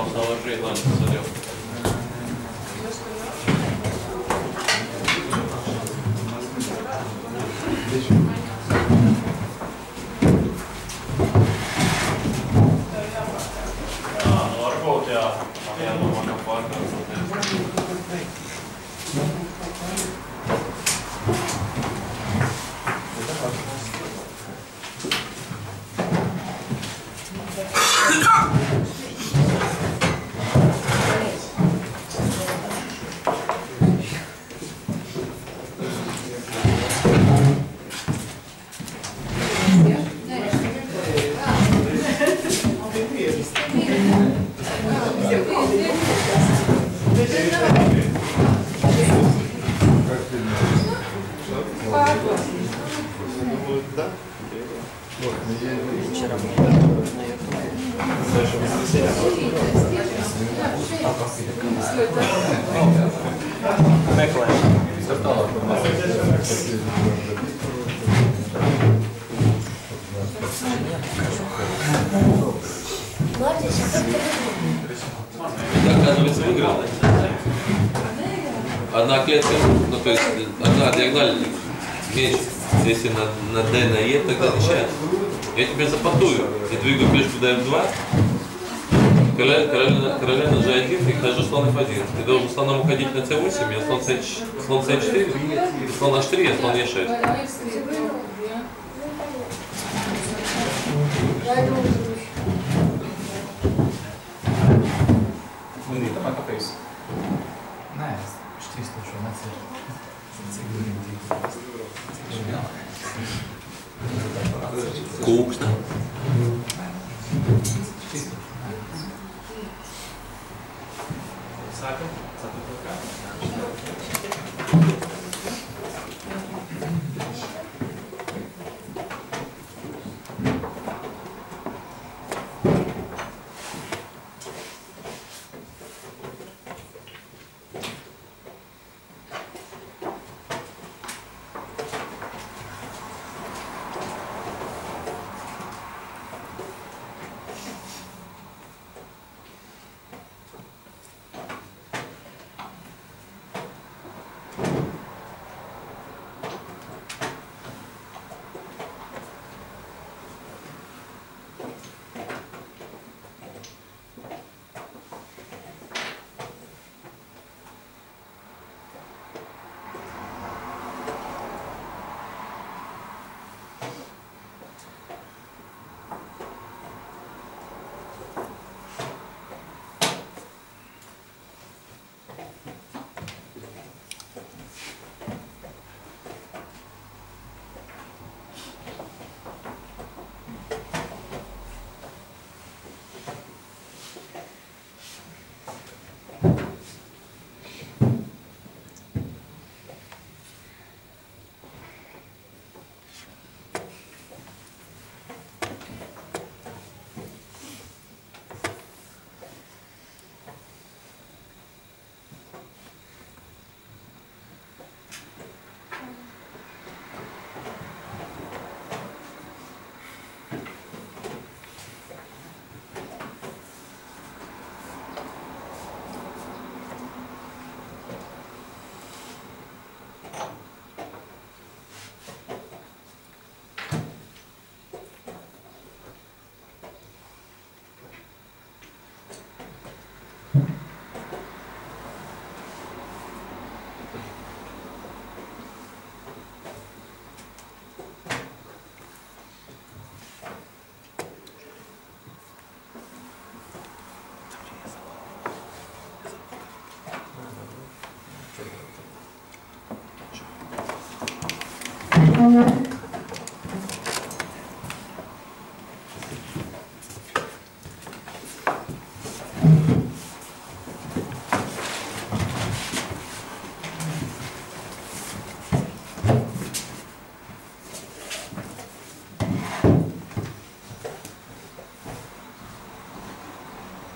Пожалуйста, ложи, ладно, посадил. А, ну арго у тебя, я думаю, компактно, Это, оказывается, выиграл. Одна клетка, ну то есть одна диагональ меньше. Если на, на D на E, тогда решает. Я тебе запотую. Я двигаю пешку до F2, короля, короля, короля на G1 и хожу слон F1. Ты должен слоном уходить на C8, я слон, C, слон C4, слон H3, я слон E6. Coke.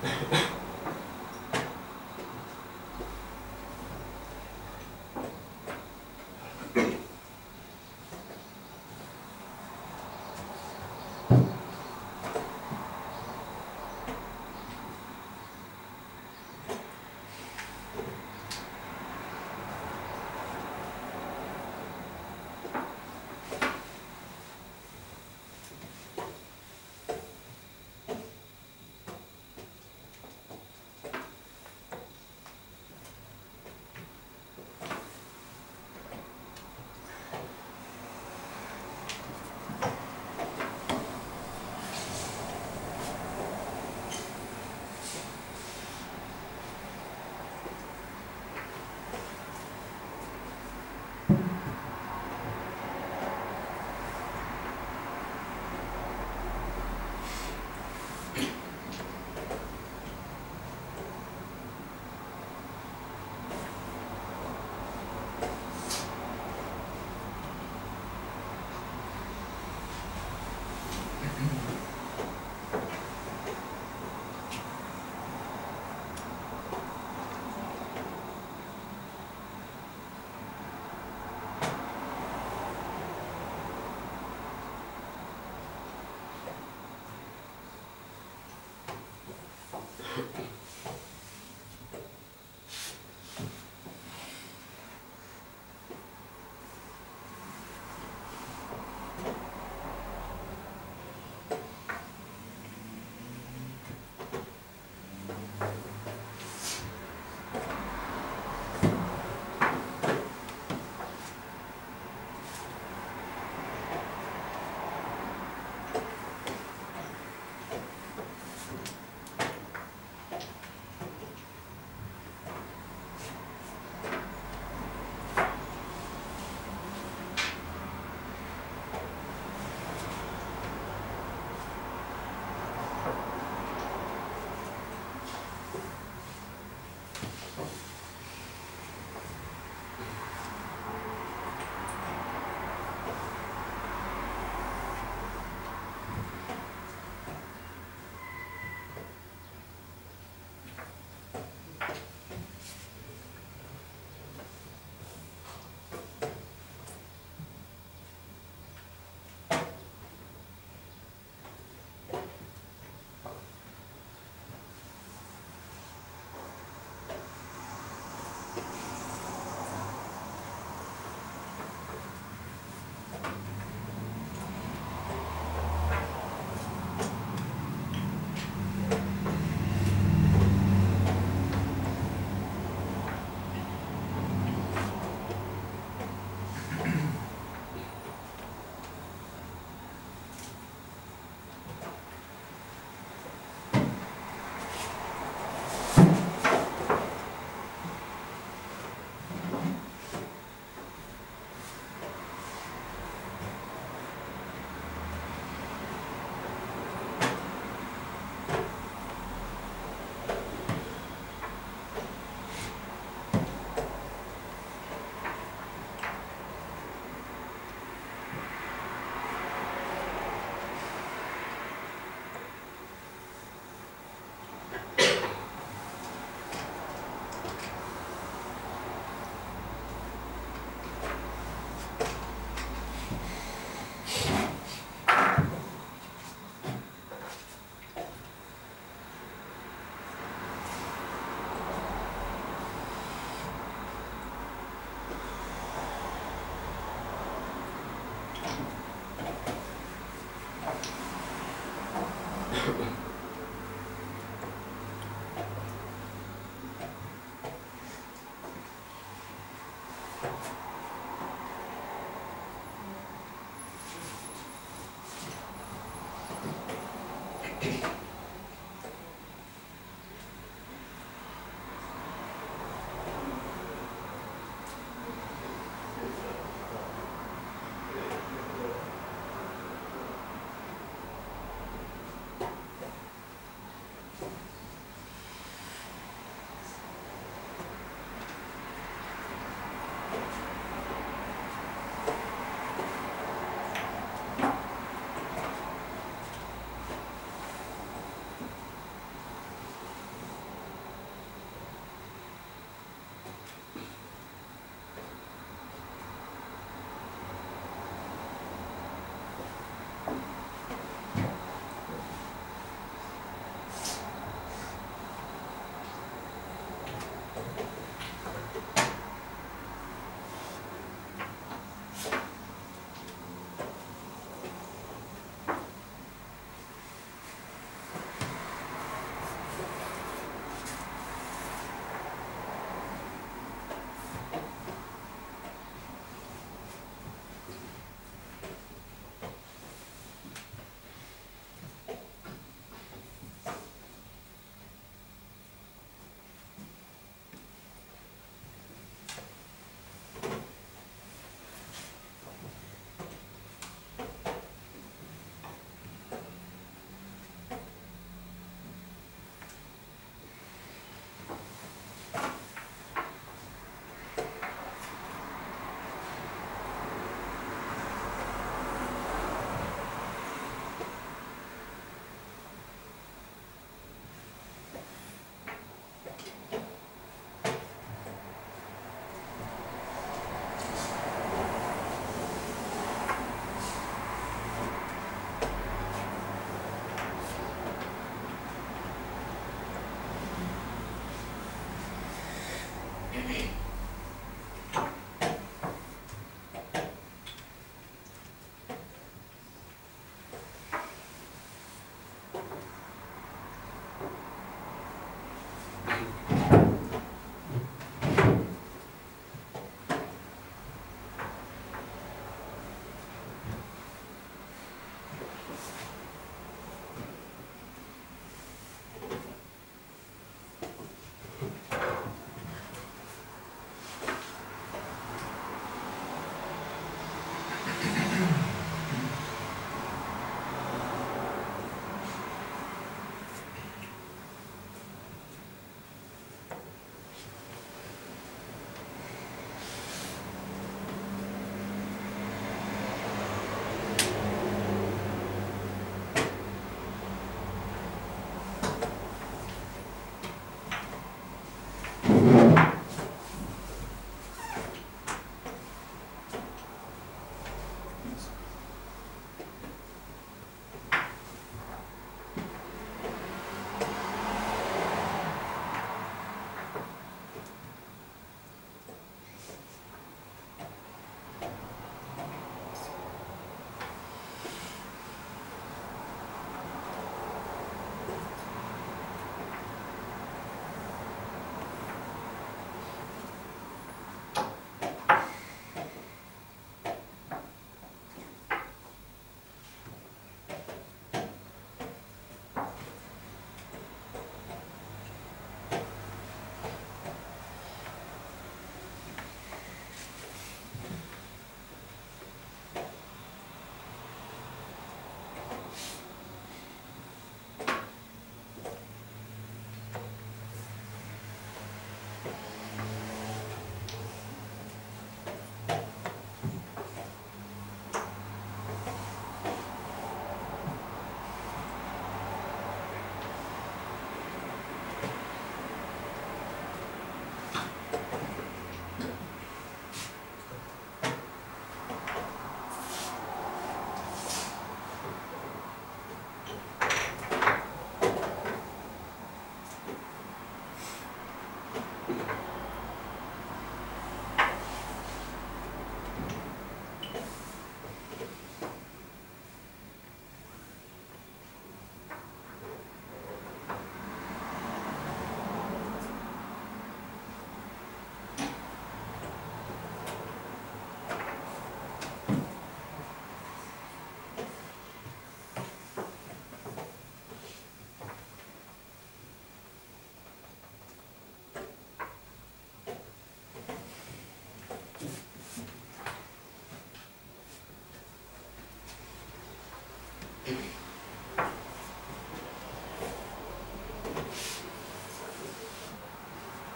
Yeah.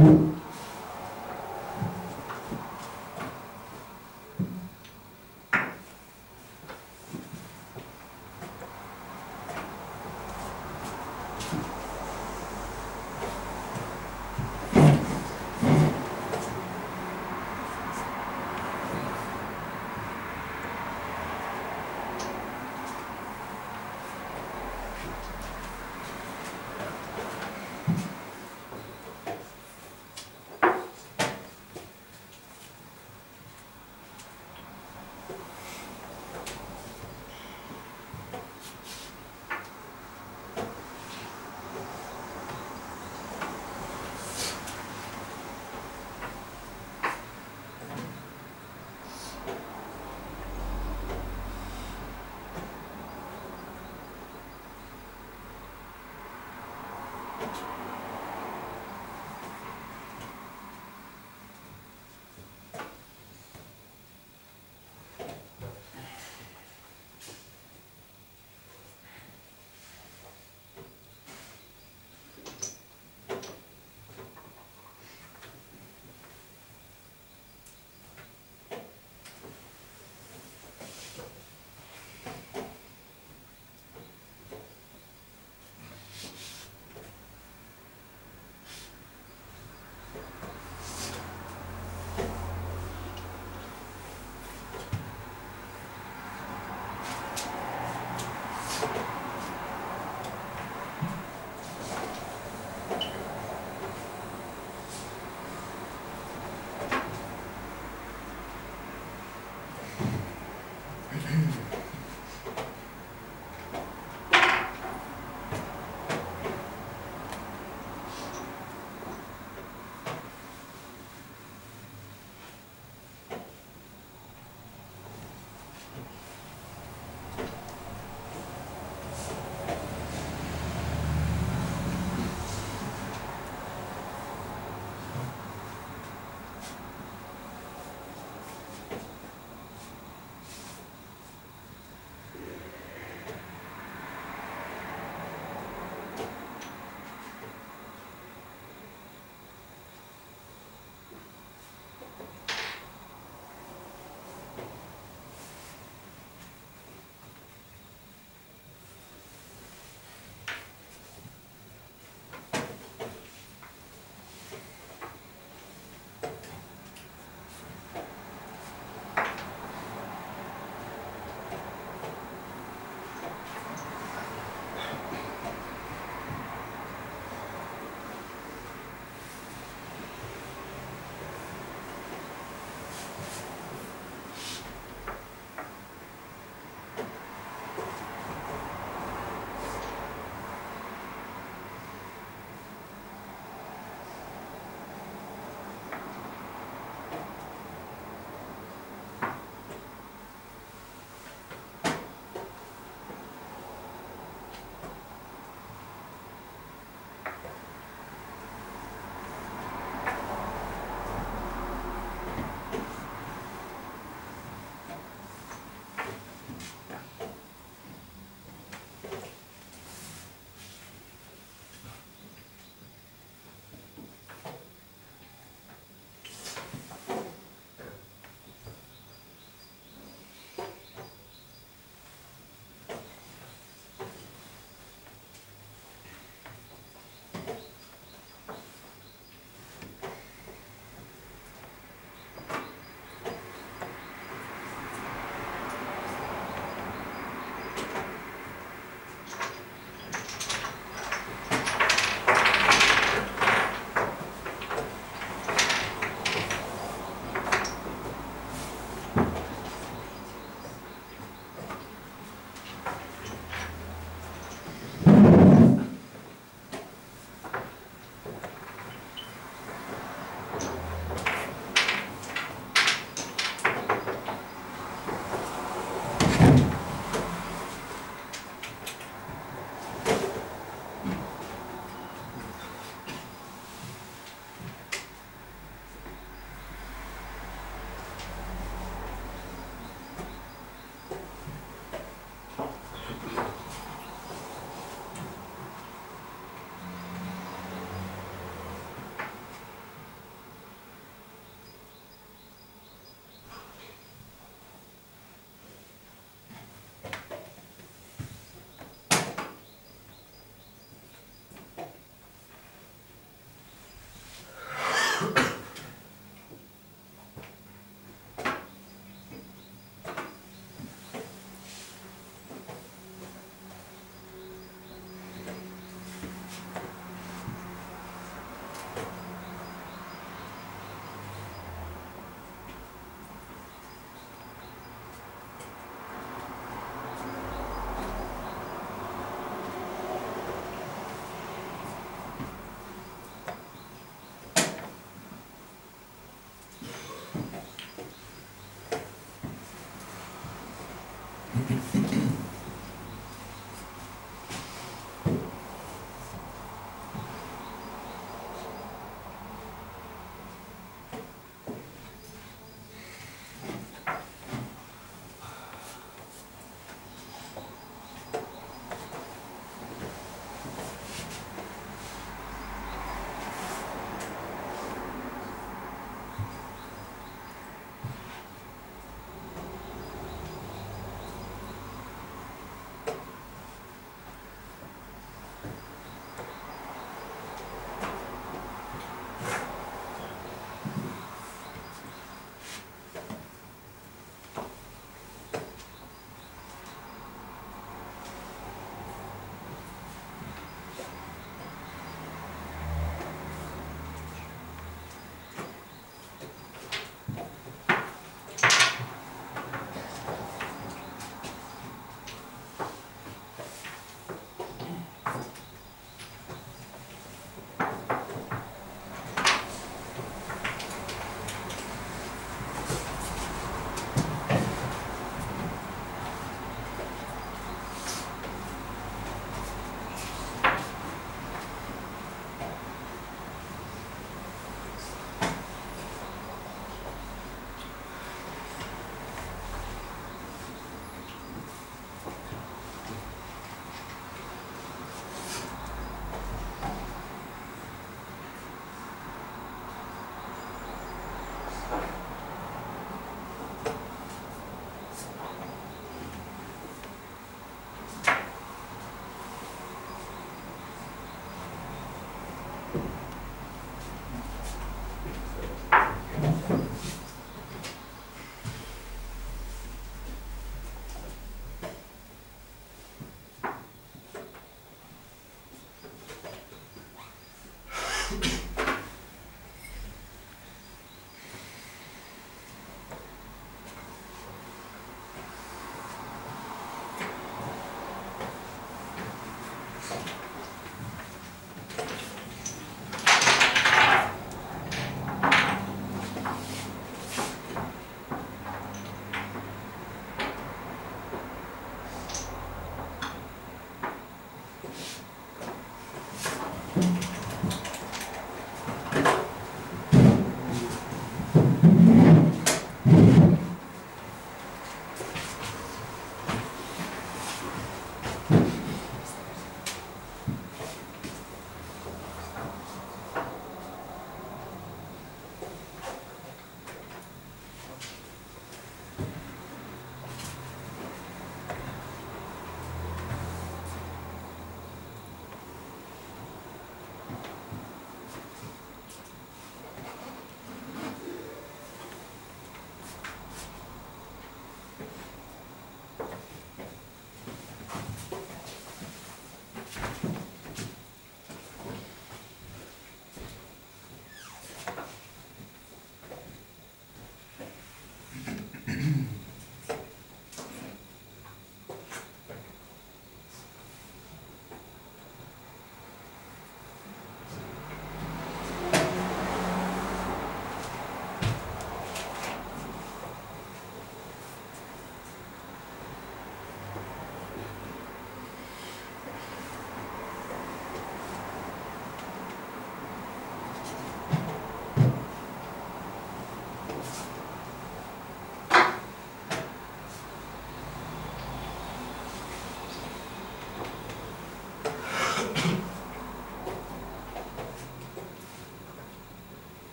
Mm-hmm.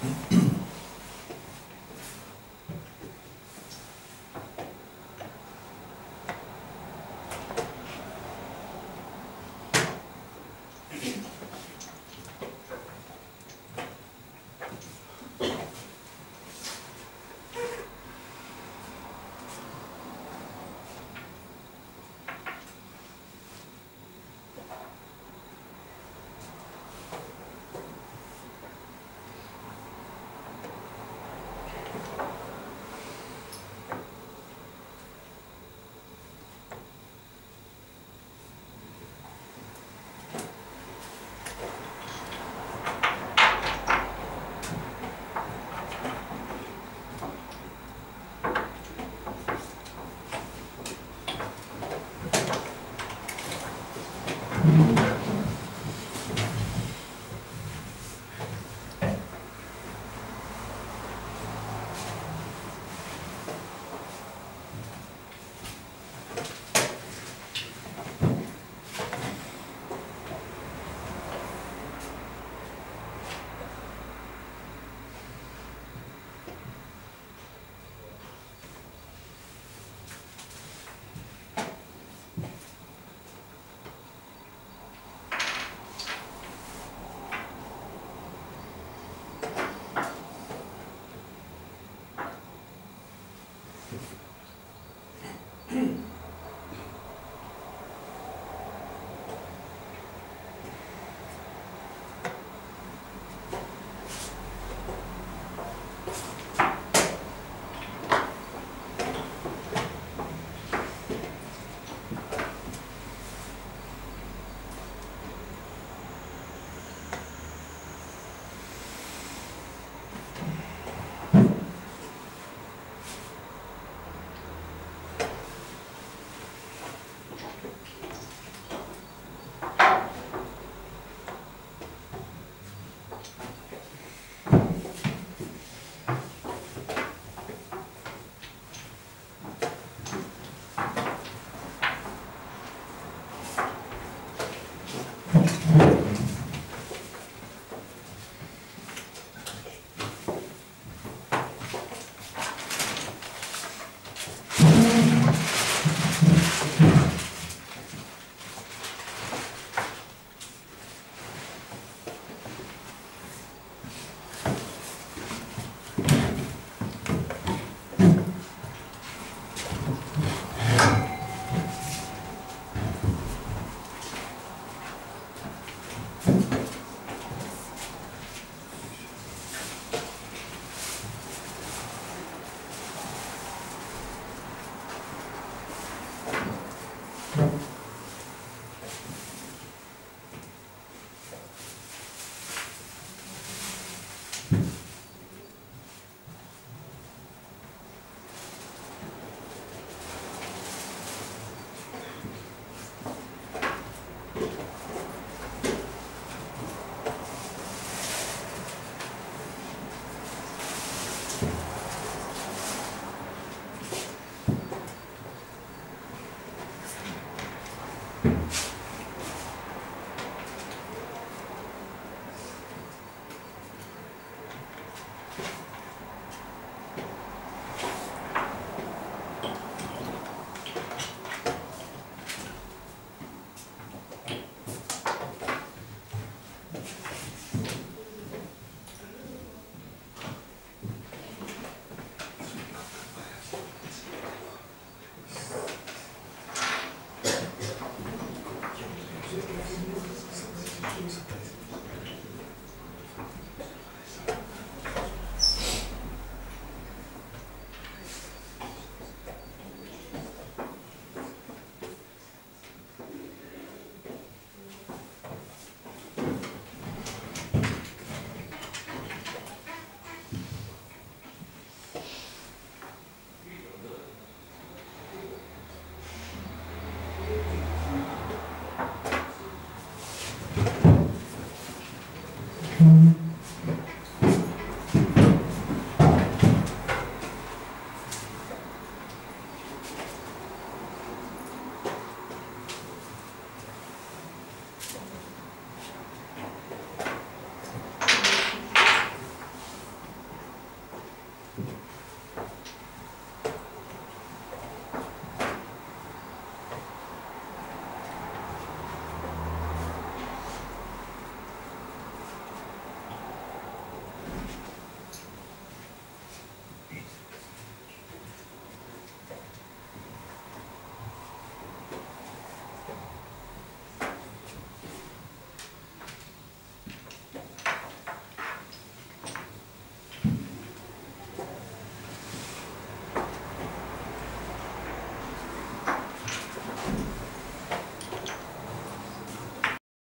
Mm-hmm.